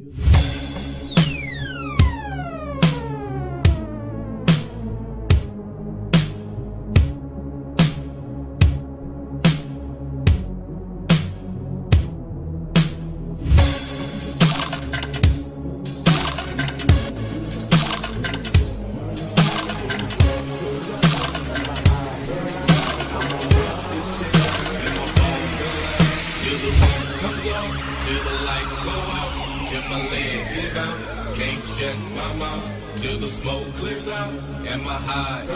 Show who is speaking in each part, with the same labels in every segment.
Speaker 1: Deus. Till the lights go out, till my legs give out. Can't shut my mouth till the smoke clears out. Am I high?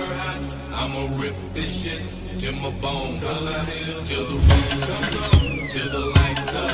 Speaker 1: I'ma rip this shit till my bone collapse. Till the roof comes on, till the lights go